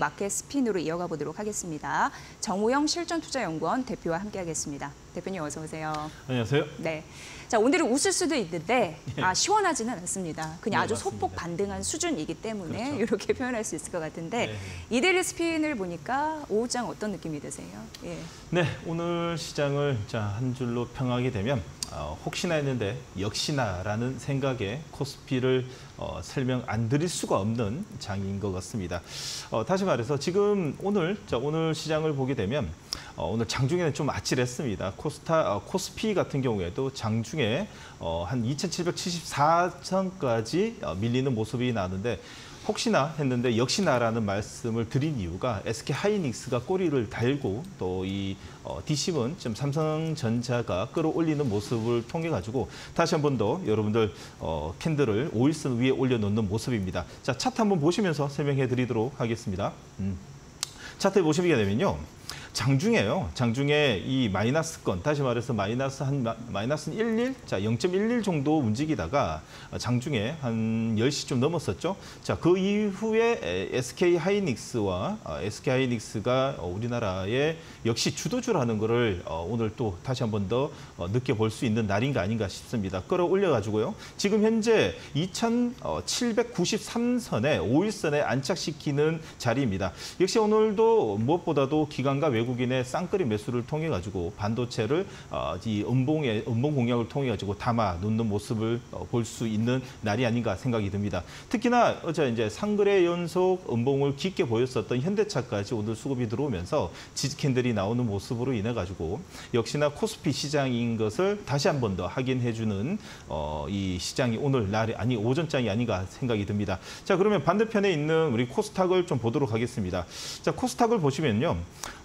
마켓 스핀으로 이어가 보도록 하겠습니다. 정우영 실전투자연구원 대표와 함께하겠습니다. 대표님 어서 오세요. 안녕하세요. 네. 자 오늘은 웃을 수도 있는데 예. 아 시원하지는 않습니다. 그냥 네, 아주 맞습니다. 소폭 반등한 수준이기 때문에 그렇죠. 이렇게 표현할 수 있을 것 같은데 네. 이데리 스핀을 보니까 오후장 어떤 느낌이 드세요? 예. 네, 오늘 시장을 자, 한 줄로 평하게 되면 어, 혹시나 했는데 역시나라는 생각에 코스피를 어, 설명 안 드릴 수가 없는 장인 것 같습니다. 어, 다시 말해서 지금 오늘 자, 오늘 시장을 보게 되면 어, 오늘 장중에는 좀 아찔했습니다. 코스타 어, 코스피 같은 경우에도 장중에 어, 한 2,774선까지 어, 밀리는 모습이 나는데 혹시나 했는데 역시나라는 말씀을 드린 이유가 SK 하이닉스가 꼬리를 달고 또이 어, 디심은 지금 삼성전자가 끌어올리는 모습을 통해 가지고 다시 한 번 더 여러분들 어, 캔들을 5일선 위에 올려놓는 모습입니다. 자 차트 한번 보시면서 설명해 드리도록 하겠습니다. 음. 차트 보시게 되면요. 장중에요. 장중에 이 마이너스권, 다시 말해서 마이너스 한 마- 마이너스 11, 자 0.11 정도 움직이다가 장중에 한 10시쯤 넘었었죠. 자, 그 이후에 에, SK 하이닉스와 어, SK 하이닉스가 어, 우리나라의 역시 주도주라는 것을 어, 오늘 또 다시 한 번더 어, 느껴볼 수 있는 날인가 아닌가 싶습니다. 끌어올려 가지고요. 지금 현재 2,793선에 5일선에 안착시키는 자리입니다. 역시 오늘도 무엇보다도 기관과 외국 인의 쌍끌이 매수를 통해 가지고 반도체를 어, 이 음봉의 음봉 공략을 통해 가지고 담아 놓는 모습을 어, 볼수 있는 날이 아닌가 생각이 듭니다. 특히나 어제 이제 상거래 연속 음봉을 깊게 보였었던 현대차까지 오늘 수급이 들어오면서 지지 캔들이 나오는 모습으로 인해 가지고 역시나 코스피 시장인 것을 다시 한 번 더 확인해 주는 어, 이 시장이 오늘 날이 아니 오전장이 아닌가 생각이 듭니다. 자 그러면 반대편에 있는 우리 코스닥을 좀 보도록 하겠습니다. 자 코스닥을 보시면요.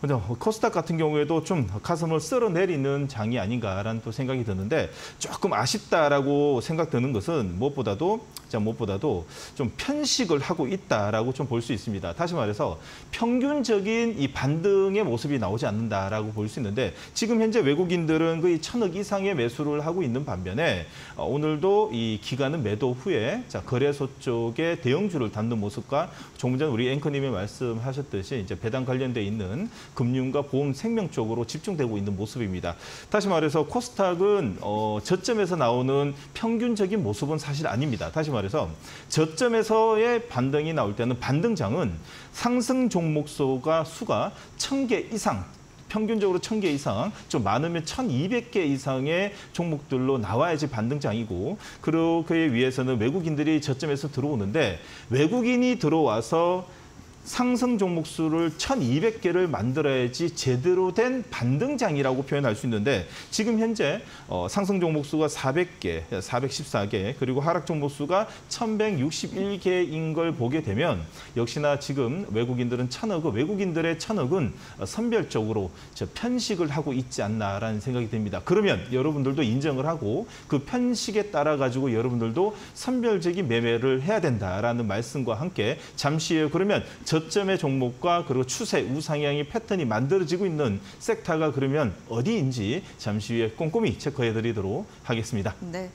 먼저 코스닥 같은 경우에도 좀 가슴을 쓸어내리는 장이 아닌가라는 또 생각이 드는데 조금 아쉽다라고 생각드는 것은 무엇보다도 자 무엇보다도 좀 편식을 하고 있다라고 좀 볼 수 있습니다. 다시 말해서 평균적인 이 반등의 모습이 나오지 않는다라고 볼 수 있는데 지금 현재 외국인들은 거의 천억 이상의 매수를 하고 있는 반면에 어, 오늘도 이 기간은 매도 후에 자 거래소 쪽에 대형주를 담는 모습과 조금 전 우리 앵커님이 말씀하셨듯이 이제 배당 관련돼 있는 금융 과 보험 생명 쪽으로 집중되고 있는 모습입니다. 다시 말해서 코스닥은 어, 저점에서 나오는 평균적인 모습은 사실 아닙니다. 다시 말해서 저점에서의 반등이 나올 때는 반등장은 상승 종목수가 수가 1000개 이상 평균적으로 1000개 이상, 좀 많으면 1200개 이상의 종목들로 나와야지 반등장이고 그러기에 위해서는 외국인들이 저점에서 들어오는데 외국인이 들어와서 상승 종목 수를 1,200개를 만들어야지 제대로 된 반등장이라고 표현할 수 있는데 지금 현재 어, 상승 종목 수가 400개, 414개 그리고 하락 종목 수가 1,161개인 걸 보게 되면 역시나 지금 외국인들은 천억, 외국인들의 천억은 어, 선별적으로 저 편식을 하고 있지 않나라는 생각이 듭니다. 그러면 여러분들도 인정을 하고 그 편식에 따라 가지고 여러분들도 선별적인 매매를 해야 된다라는 말씀과 함께 잠시 후에 그러면 저 점의 종목과 그리고 추세 우상향의 패턴이 만들어지고 있는 섹터가 그러면 어디인지 잠시 후에 꼼꼼히 체크해 드리도록 하겠습니다. 네.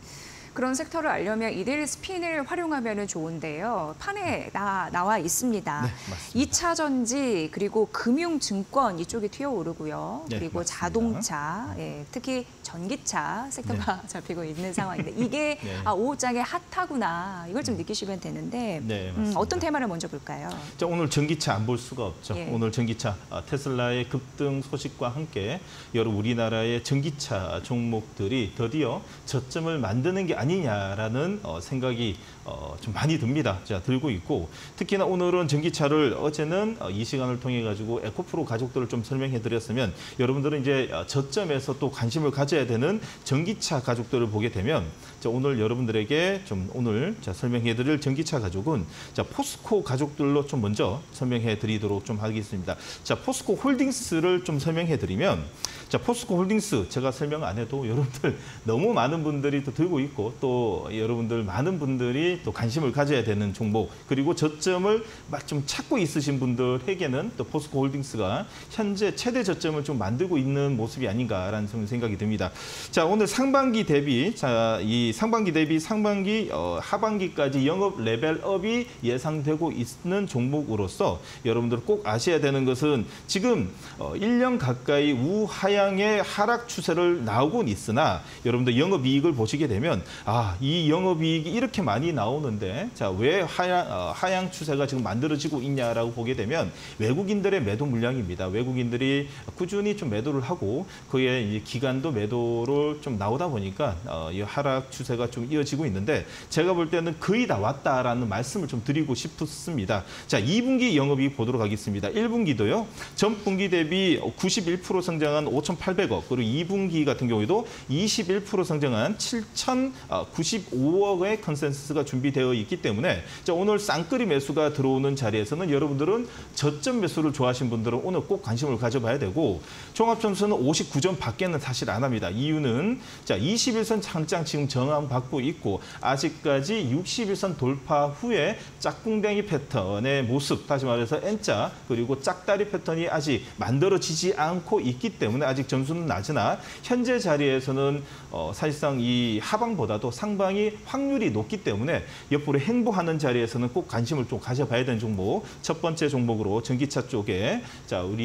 그런 섹터를 알려면 이데리 스핀을 활용하면 좋은데요. 판에 나, 나와 있습니다. 네, 맞습니다. 2차 전지 그리고 금융 증권 이쪽이 튀어오르고요. 네, 그리고 맞습니다. 자동차, 예, 특히 전기차 섹터가 잡히고 있는 상황인데 이게 네. 아, 오후장에 핫하구나 이걸 좀 느끼시면 되는데 네, 음. 어떤 테마를 먼저 볼까요? 자, 오늘 전기차 안 볼 수가 없죠. 예. 오늘 전기차 아, 테슬라의 급등 소식과 함께 여러 우리나라의 전기차 종목들이 드디어 저점을 만드는 게 아니냐라는 어, 생각이 어, 좀 많이 듭니다. 자, 들고 있고 특히나 오늘은 전기차를 어제는 어, 이 시간을 통해 가지고 에코프로 가족들을 좀 설명해 드렸으면 여러분들은 이제 어, 저점에서 또 관심을 가져야 되는 전기차 가족들을 보게 되면 자, 오늘 여러분들에게 좀 오늘 자, 설명해 드릴 전기차 가족은 자, 포스코 가족들로 좀 먼저 설명해 드리도록 좀 하겠습니다. 자, 포스코 홀딩스를 좀 설명해 드리면 자, 포스코 홀딩스 제가 설명 안 해도 여러분들 너무 많은 분들이 또 들고 있고 또 여러분들 많은 분들이 또 관심을 가져야 되는 종목 그리고 저점을 막 좀 찾고 있으신 분들에게는 또 포스코 홀딩스가 현재 최대 저점을 좀 만들고 있는 모습이 아닌가라는 좀 생각이 듭니다. 자, 오늘 상반기 대비 자, 이 상반기 대비 상반기 어, 하반기까지 영업 level up이 예상되고 있는 종목으로서 여러분들 꼭 아셔야 되는 것은 지금 어, 1년 가까이 우하 향의 하락 추세를 나오곤 있으나 여러분들 영업이익을 보시게 되면 아, 이 영업이익이 이렇게 많이 나오는데 자, 왜 하향, 어, 하향 추세가 지금 만들어지고 있냐라고 보게 되면 외국인들의 매도 물량입니다. 외국인들이 꾸준히 좀 매도를 하고 그의 이 기간도 매도를 좀 나오다 보니까 어, 이 하락 추세가 좀 이어지고 있는데 제가 볼 때는 거의 다 왔다라는 말씀을 좀 드리고 싶습니다. 자, 2분기 영업이익 보도록 하겠습니다. 1분기도요. 전분기 대비 91% 성장한 5,800억 그리고 2분기 같은 경우에도 21% 성장한 7,095억의 컨센서스가 준비되어 있기 때문에 자, 오늘 쌍끌이 매수가 들어오는 자리에서는 여러분들은 저점 매수를 좋아하신 분들은 오늘 꼭 관심을 가져봐야 되고 종합 점수는 59점 밖에는 사실 안 합니다. 이유는 자 20일선 당장 지금 저항받고 있고 아직까지 60일선 돌파 후에 짝궁뎅이 패턴의 모습 다시 말해서 N자 그리고 짝다리 패턴이 아직 만들어지지 않고 있기 때문에 아직 점수는 낮으나 현재 자리에서는 어, 사실상 이 하방보다도 상방이 확률이 높기 때문에 옆으로 횡보하는 자리에서는 꼭 관심을 좀 가져봐야 되는 종목 첫 번째 종목으로 전기차 쪽에 자 우리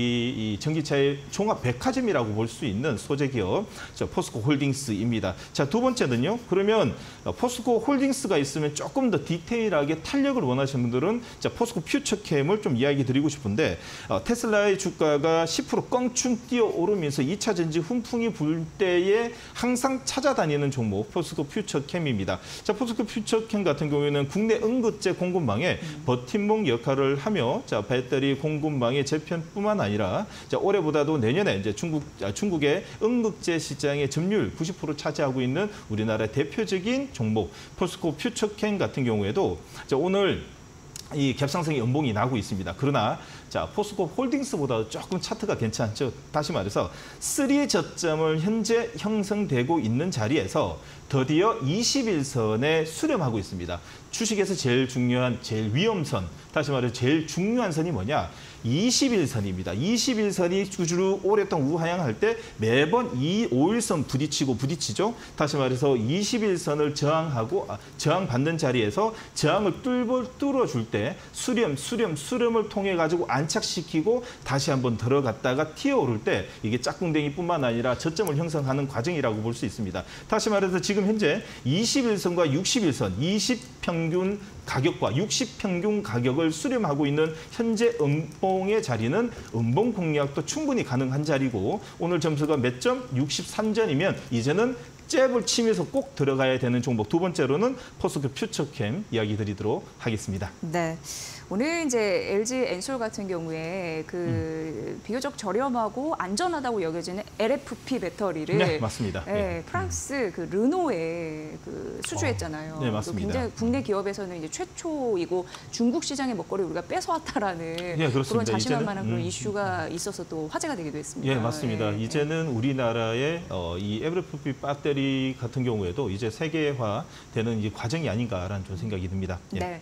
이 전기차의 종합 백화점이라고 볼 수 있는 소재 기업 자 포스코 홀딩스입니다. 자 두 번째는요. 그러면 어, 포스코 홀딩스가 있으면 조금 더 디테일하게 탄력을 원하시는 분들은 자 포스코 퓨처엠을 좀 이야기 드리고 싶은데 어, 테슬라의 주가가 10% 껑충 뛰어 오르면서 2차 전지 훈풍이 불 때에 항상 찾아다니는 종목 포스코 퓨처엠입니다. 자 포스코 퓨처엠 같은 경우에는 국내 응급제 공급망에 버팀목 역할을 하며 자 배터리 공급망의 재편뿐만 아니라 자 올해보다도 내년에 이제 중국 아, 중국의 응급제 시장의 점유율 90% 차지하고 있는 우리나라의 대표적인 종목 포스코 퓨처캠 같은 경우에도 자 오늘 이 갭상승의 연봉이 나고 있습니다. 그러나 자 포스코 홀딩스보다 조금 차트가 괜찮죠. 다시 말해서 3의 저점을 현재 형성되고 있는 자리에서 드디어 21선에 수렴하고 있습니다. 주식에서 제일 중요한 제일 위험선, 다시 말해서 제일 중요한 선이 뭐냐? 21선입니다. 21선이 주주로 오랫동안 우하향할 때 매번 이 5일선 부딪히고 부딪히죠. 다시 말해서 21선을 저항하고 아, 저항받는 자리에서 저항을 뚫어 뚫어줄 때 수렴, 수렴, 수렴을 통해 가지고 안 착시키고 다시 한번 들어갔다가 튀어오를 때 이게 짝꿍댕이뿐만 아니라 저점을 형성하는 과정이라고 볼 수 있습니다. 다시 말해서 지금 현재 21선과 61선, 20 평균 가격과 60 평균 가격을 수렴하고 있는 현재 음봉의 자리는 음봉 공략도 충분히 가능한 자리고 오늘 점수가 몇 점? 63점이면 이제는 잽을 치면서 꼭 들어가야 되는 종목 두 번째로는 포스코 퓨처캠 이야기 드리도록 하겠습니다. 네. 오늘 이제 LG 엔솔 같은 경우에 그 음. 비교적 저렴하고 안전하다고 여겨지는 LFP 배터리를 네, 맞습니다. 예, 네. 프랑스 그 르노에 그 수주했잖아요. 어, 네, 맞습니다. 굉장히 국내 기업에서는 이제 최초이고 중국 시장의 먹거리 우리가 뺏어왔다라는 예, 그렇습니다. 그런 자신만만한 이제는, 그런 음. 이슈가 있어서 또 화제가 되기도 했습니다. 예, 맞습니다. 예, 이제는 우리나라의 어, 이 LFP 배터리 같은 경우에도 이제 세계화되는 이 과정이 아닌가라는 좀 생각이 듭니다. 예. 네.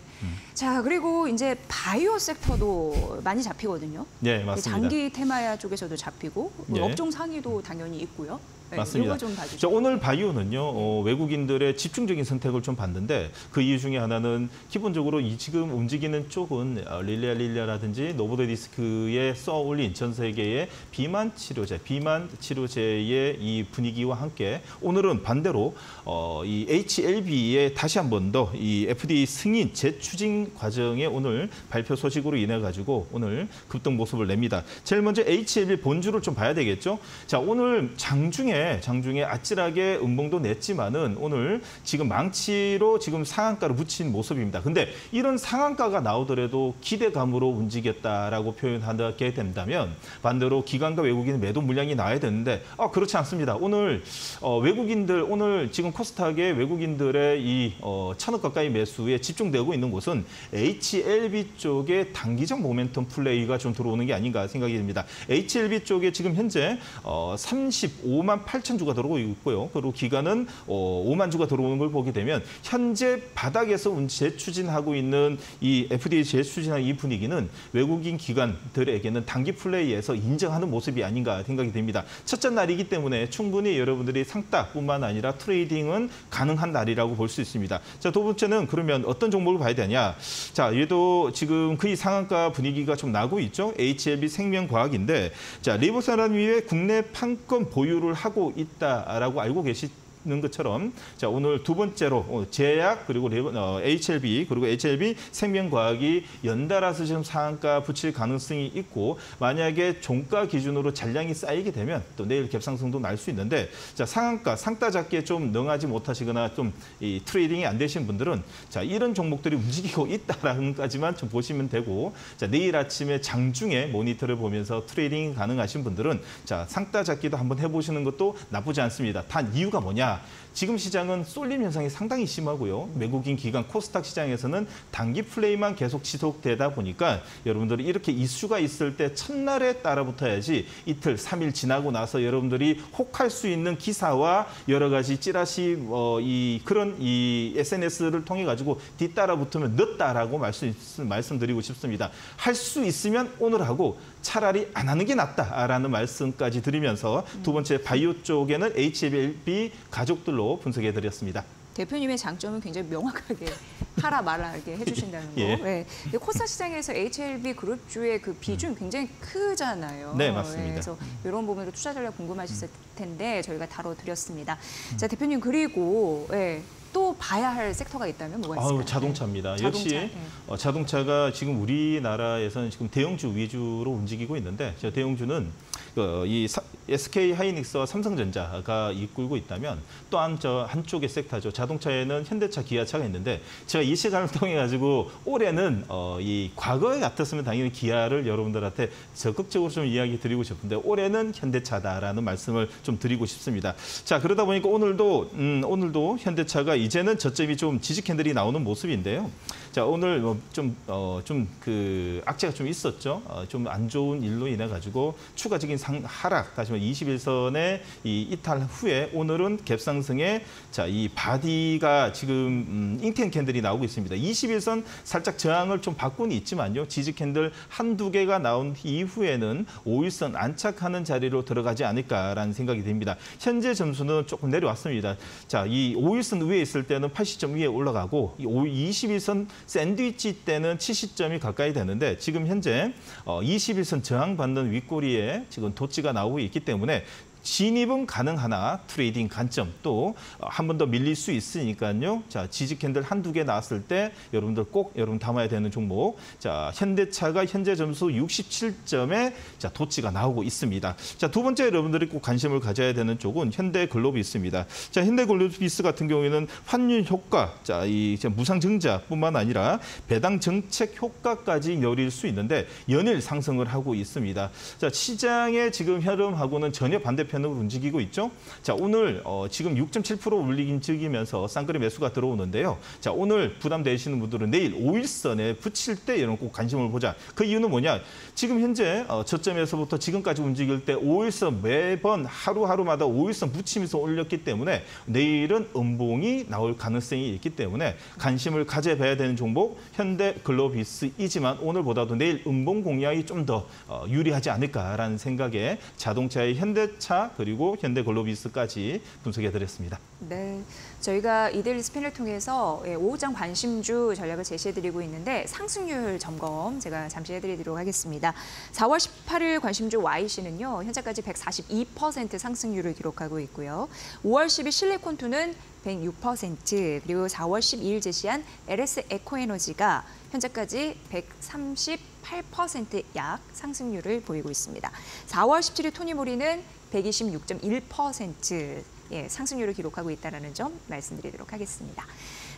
자 그리고 이제 바이오 섹터도 많이 잡히거든요. 예, 맞습니다. 장기 테마야 쪽에서도 잡히고 뭐 예. 업종 상위도 당연히 있고요. 네, 맞습니다. 자, 오늘 바이오는요 어, 외국인들의 집중적인 선택을 좀 봤는데 그 이유 중에 하나는 기본적으로 이 지금 움직이는 쪽은 어, 일라이 릴리라든지 노보노디스크에서 쏘아올린 전 세계의 비만 치료제, 비만 치료제의 이 분위기와 함께 오늘은 반대로 어, 이 HLB에 다시 한 번 더 이 FDA 승인 재추진 과정에 오늘 발표 소식으로 인해 가지고 오늘 급등 모습을 냅니다. 제일 먼저 HLB 본주를 좀 봐야 되겠죠. 자 오늘 장중에 장중에 장중에 아찔하게 음봉도 냈지만은 오늘 지금 망치로 지금 상한가를 붙인 모습입니다. 근데 이런 상한가가 나오더라도 기대감으로 움직였다라고 표현하게 된다면 반대로 기관과 외국인 매도 물량이 나와야 되는데 아 그렇지 않습니다. 오늘 어, 외국인들 오늘 지금 코스닥의 외국인들의 이 어, 천억 가까이 매수에 집중되고 있는 곳은 HLB 쪽에 단기적 모멘텀 플레이가 좀 들어오는 게 아닌가 생각이 듭니다. HLB 쪽에 지금 현재 어, 35만 8천 주가 들어오고 있고요. 그리고 기관은 어, 5만 주가 들어오는 걸 보게 되면 현재 바닥에서 재추진하고 있는 이 FDA 재추진하는 이 분위기는 외국인 기관들에게는 단기 플레이에서 인정하는 모습이 아닌가 생각이 됩니다. 첫째 날이기 때문에 충분히 여러분들이 상따뿐만 아니라 trading은 가능한 날이라고 볼 수 있습니다. 자, 두 번째는 그러면 어떤 종목을 봐야 되냐? 자, 얘도 지금 거의 상한가 분위기가 좀 나고 있죠. HLB 생명과학인데 자, 리보사람 위에 국내 판권 보유를 하고 있다라고 알고 계시 는 것처럼 자 오늘 두 번째로 어, 제약 그리고 어, HLB 그리고 HLB 생명과학이 연달아서 지금 상한가 붙일 가능성이 있고 만약에 종가 기준으로 잔량이 쌓이게 되면 또 내일 갭상승도 날 수 있는데 자 상한가 상따 잡기에 좀 능하지 못하시거나 좀 이 trading이 안 되신 분들은 자 이런 종목들이 움직이고 있다라는 까지만 좀 보시면 되고 자 내일 아침에 장중에 모니터를 보면서 trading이 가능하신 분들은 자 상따 잡기도 한번 해보시는 것도 나쁘지 않습니다. 단 이유가 뭐냐? 지금 시장은 쏠림 현상이 상당히 심하고요. 외국인 기관 코스닥 시장에서는 단기 플레이만 계속 지속되다 보니까 여러분들이 이렇게 이슈가 있을 때 첫날에 따라붙어야지 이틀, 삼일 지나고 나서 여러분들이 혹할 수 있는 기사와 여러 가지 찌라시 어, 이 그런 이 SNS를 통해 가지고 뒤따라 붙으면 늦다라고 말씀 말씀드리고 싶습니다. 할 수 있으면 오늘 하고 차라리 안 하는 게 낫다라는 말씀까지 드리면서 두 번째 바이오 쪽에는 HLB 가 족들로 분석해 드렸습니다. 대표님의 장점은 굉장히 명확하게 하라 말하게 해주신다는 거. 예. 네. 코스닥 시장에서 HLB 그룹주의 그 비중 굉장히 크잖아요. 네, 맞습니다. 그래서 이런 부분으로 투자 전략 궁금하셨을 텐데 저희가 다뤄드렸습니다. 자 대표님 그리고 예, 또 봐야 할 섹터가 있다면 뭐가 있을까요? 아우 자동차입니다. 네. 역시 자동차, 네. 어, 자동차가 지금 우리나라에서는 지금 대형주 위주로 움직이고 있는데 저 대형주는 그, 이 사- SK 하이닉스와 삼성전자가 이끌고 있다면 또한 저 한쪽의 섹터죠. 자동차에는 현대차, 기아차가 있는데 제가 이 시간을 통해 가지고 올해는 어, 이 과거에 같았으면 당연히 기아를 여러분들한테 적극적으로 좀 이야기 드리고 싶은데 올해는 현대차다라는 말씀을 좀 드리고 싶습니다. 자 그러다 보니까 오늘도 음, 오늘도 현대차가 이제는 저점이 좀 지지 candle이 나오는 모습인데요. 자 오늘 뭐 좀어좀그 악재가 좀 있었죠. 어, 좀안 좋은 일로 인해 가지고 추가적인 상 하락 다시 말해 20일선의 이 이탈 후에 오늘은 gap상승에 자 이 body가 지금 음, 잉태 candle이 나오고 있습니다. 20일선 살짝 저항을 좀 받곤 있지만요. 지지 candle 한두 개가 나온 이후에는 5일선 안착하는 자리로 들어가지 않을까라는 생각이 듭니다. 현재 점수는 조금 내려왔습니다. 자, 이 5일선 위에 있을 때는 80점 위에 올라가고 이 20일선 샌드위치 때는 70점이 가까이 되는데 지금 현재 어, 20일선 저항받는 윗꼬리에 지금 도지가 나오고 있기 때문에 진입은 가능하나 trading 관점 또 한 번 더 밀릴 수 있으니까요. 자, 지지 candle 한두 개 나왔을 때 여러분들 꼭 여러분 담아야 되는 종목. 자, 현대차가 현재 점수 67점에 자, 도지가 나오고 있습니다. 자, 두 번째 여러분들이 꼭 관심을 가져야 되는 쪽은 현대글로비스입니다. 자, 현대글로비스 같은 경우에는 환율 효과, 자, 이 무상 증자뿐만 아니라 배당 정책 효과까지 열릴 수 있는데 연일 상승을 하고 있습니다. 자, 시장의 지금 흐름하고는 전혀 반대편 으로 움직이고 있죠. 자, 오늘 어, 지금 6.7% 울리긴 즐기면서 쌍끌이 매수가 들어오는데요. 자, 오늘 부담되시는 분들은 내일 5일선에 붙일 때 이런 꼭 관심을 보자. 그 이유는 뭐냐? 지금 현재 어, 저점에서부터 지금까지 움직일 때 5일선 매번 하루하루마다 5일선 붙이면서 올렸기 때문에 내일은 음봉이 나올 가능성이 있기 때문에 관심을 가져봐야 되는 종목 현대 글로비스이지만 오늘보다도 내일 음봉 공략이 좀더 어, 유리하지 않을까라는 생각에 자동차의 현대차 그리고 현대 글로비스까지 분석해 드렸습니다. 네. 저희가 이데일리 스핀을 통해서 예, 오후장 관심주 전략을 제시해드리고 있는데 상승률 점검 제가 잠시 해드리도록 하겠습니다. 4월 18일 관심주 YC는요 현재까지 142% 상승률을 기록하고 있고요. 5월 10일 실리콘투는 106% 그리고 4월 12일 제시한 LS 에코에너지가 현재까지 138%약 상승률을 보이고 있습니다. 4월 17일 토니모리는 126.1% 예, 상승률을 기록하고 있다는 점 말씀드리도록 하겠습니다.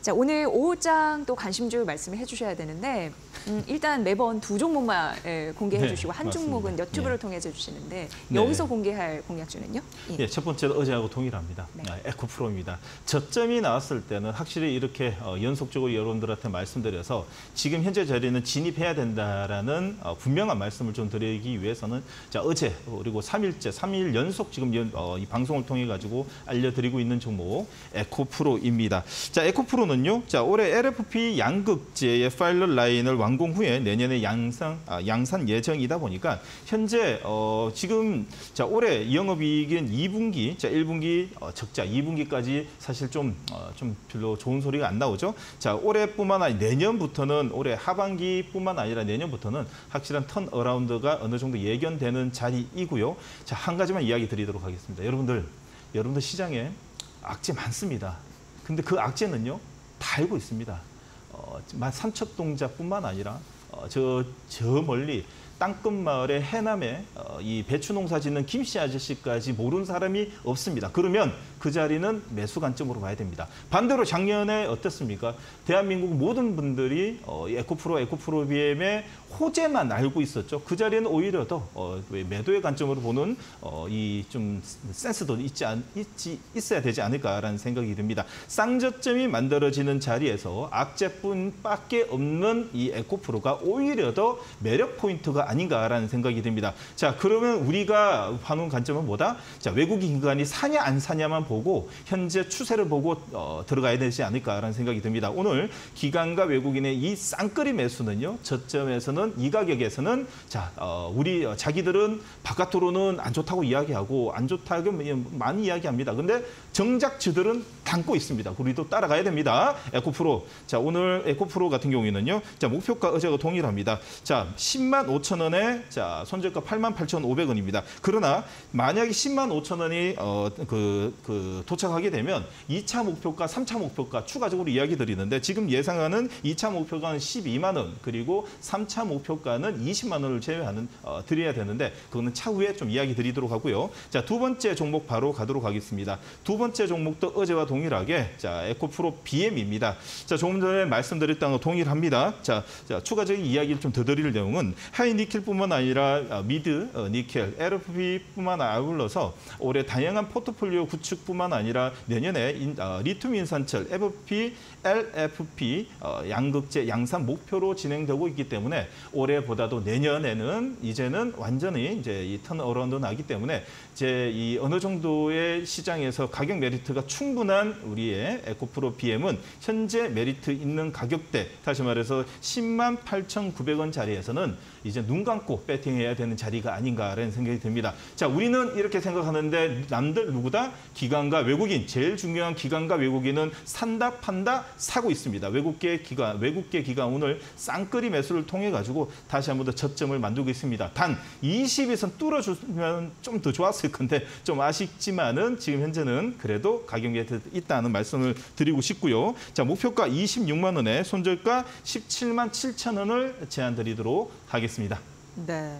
자, 오늘 오후장 또 관심주 말씀을 해주셔야 되는데 음, 일단 매번 두 종목만 예, 공개해 네, 주시고 한 맞습니다. 종목은 유튜브를 예. 통해서 주시는데 네. 여기서 공개할 공약주는요? 예. 예, 첫 번째는 어제하고 동일합니다. 네. 아, 에코프로입니다. 저점이 나왔을 때는 확실히 이렇게 어, 연속적으로 여러분들한테 말씀드려서 지금 현재 자리는 진입해야 된다라는 어, 분명한 말씀을 좀 드리기 위해서는 자 어제 그리고 3일째, 3일 연속 지금 연, 어, 이 방송을 통해 가지고 알려드리고 있는 종목 에코프로입니다. 자 에코프로 는요, 자 올해 LFP 양극재의 파일럿 라인을 완공 후에 내년에 양상 아, 양산 예정이다 보니까 현재 어, 지금 자 올해 영업이익은 2분기, 자 1분기 어, 적자, 2분기까지 사실 좀 어, 좀 별로 좋은 소리가 안 나오죠. 자 올해뿐만 아니라 내년부터는 올해 하반기뿐만 아니라 내년부터는 확실한 턴 어라운드가 어느 정도 예견되는 자리이고요. 자 한 가지만 이야기 드리도록 하겠습니다. 여러분들 여러분들 시장에 악재 많습니다. 근데 그 악재는요 다 알고 있습니다. 어, 삼척동자뿐만 아니라 어, 저, 저 멀리 땅끝 마을의 해남에 어, 이 배추 농사 짓는 김씨 아저씨까지 모르는 사람이 없습니다. 그러면 그 자리는 매수 관점으로 봐야 됩니다. 반대로 작년에 어땠습니까? 대한민국 모든 분들이 어, 이 에코프로, 에코프로 BM의 호재만 알고 있었죠. 그 자리는 오히려 더 어, 왜 매도의 관점으로 보는 어, 이좀 센스도 있지 않, 있지, 있어야 되지 않을까라는 생각이 듭니다. 쌍저점이 만들어지는 자리에서 악재뿐 밖에 없는 이 에코프로가 오히려 더 매력 포인트가 아닌가라는 생각이 듭니다. 자, 그러면 우리가 하는 관점은 뭐다? 자, 외국인 기관이 사냐 안 사냐만 보고 현재 추세를 보고 어, 들어가야 되지 않을까라는 생각이 듭니다. 오늘 기관과 외국인의 이 쌍끌이 매수는요, 저점에서는 이 가격에서는 자, 어, 우리 어, 자기들은 바깥으로는 안 좋다고 이야기하고 안 좋다고 많이 이야기합니다. 근데 정작 저들은 담고 있습니다. 우리도 따라가야 됩니다. 에코프로. 자, 오늘 에코프로 같은 경우에는요. 자, 목표가 어제가 동 일합니다. 자, 10만 5천 원에 자, 손절가 8만 8,500원입니다. 그러나 만약에 10만 5천 원이 어, 그, 그 도착하게 되면 2차 목표가, 3차 목표가 추가적으로 이야기 드리는데 지금 예상하는 2차 목표가는 12만 원, 그리고 3차 목표가는 20만 원을 제외하는 어, 드려야 되는데 그거는 차후에 좀 이야기 드리도록 하고요. 자, 두 번째 종목 바로 가도록 하겠습니다. 두 번째 종목도 어제와 동일하게 자, 에코프로 BM입니다. 자, 조금 전에 말씀드렸던 거 동일합니다. 자, 자 추가적인 이야기를 좀 더 드릴 내용은 high 니켈뿐만 아니라 어, mid 어, 니켈, LFP뿐만 아울러서 올해 다양한 포트폴리오 구축뿐만 아니라 내년에 인, 어, 리튬 인산철, FP, LFP 어, 양극재 양산 목표로 진행되고 있기 때문에 올해보다도 내년에는 이제는 완전히 이제 이 turnaround 나기 때문에 이제 이 어느 정도의 시장에서 가격 메리트가 충분한 우리의 에코프로 BM은 현재 메리트 있는 가격대 다시 말해서 10만 8,900원 자리에서는 이제 눈 감고 배팅해야 되는 자리가 아닌가라는 생각이 듭니다. 자, 우리는 이렇게 생각하는데 남들 누구다? 기관과 외국인 제일 중요한 기관과 외국인은 산다 판다 사고 있습니다. 외국계 기관 외국계 기관 오늘 쌍끌이 매수를 통해 가지고 다시 한 번 더 저점을 만들고 있습니다. 단 20에선 뚫어주면 좀 더 좋았을 건데 좀 아쉽지만은 지금 현재는 그래도 가격 메리트 있다는 말씀을 드리고 싶고요. 자 목표가 26만 원에 손절가 17만 7천 원을 제안 드리도록 하겠습니다. 네.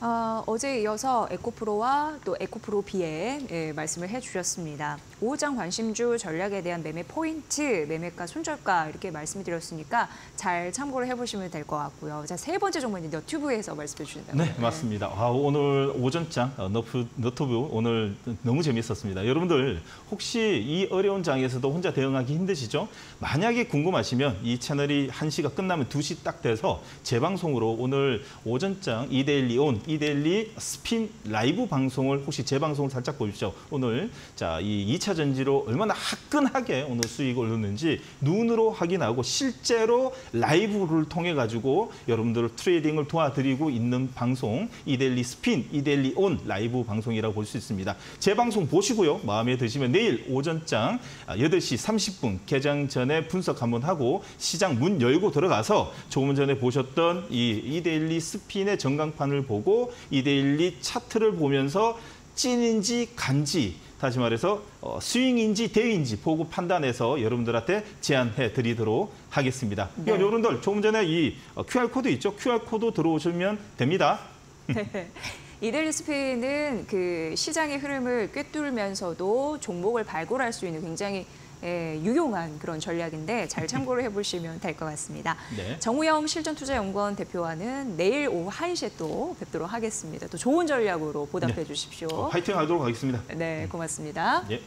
어, 어제 이어서 에코프로와 또 에코프로 비에 예, 말씀을 해주셨습니다. 오장 관심주 전략에 대한 매매 포인트, 매매가, 손절가 이렇게 말씀을 드렸으니까 잘 참고를 해보시면 될 것 같고요. 자, 세 번째 종목은 너튜브에서 말씀해 주신다고요. 네, 맞습니다. 아, 오늘 오전장 어, 너프, 너튜브 오늘 너무 재밌었습니다. 여러분들 혹시 이 어려운 장에서도 혼자 대응하기 힘드시죠? 만약에 궁금하시면 이 채널이 1시가 끝나면 2시 딱 돼서 재방송으로 오늘 오전장 이데일리 온, 이데일리 스핀 라이브 방송을 혹시 재방송을 살짝 보십시오. 오늘 자, 이 2차 2차 전지로 얼마나 화끈하게 오늘 수익을 얻었는지 눈으로 확인하고 실제로 라이브를 통해 가지고 여러분들 trading을 도와드리고 있는 방송 이데일리 스핀, 이데일리 온 라이브 방송이라고 볼 수 있습니다. 제 방송 보시고요. 마음에 드시면 내일 오전장 8시 30분 개장 전에 분석 한번 하고 시장 문 열고 들어가서 조금 전에 보셨던 이 이데일리 스핀의 전광판을 보고 이데일리 차트를 보면서 찐인지 간지 다시 말해서 어, 스윙인지 데이인지 보고 판단해서 여러분들한테 제안해 드리도록 하겠습니다. 네. 그러니까 여러분들 조금 전에 이 QR 코드 있죠? QR 코드 들어오시면 됩니다. 이데일리 스핀은 그 시장의 흐름을 꿰뚫면서도 종목을 발굴할 수 있는 굉장히 예, 유용한 그런 전략인데 잘 참고를 해보시면 될 것 같습니다. 네. 정우영 실전투자연구원 대표와는 내일 오후 1시에 또 뵙도록 하겠습니다. 또 좋은 전략으로 보답해 주십시오. 어, 파이팅 하도록 하겠습니다. 네, 고맙습니다. 예.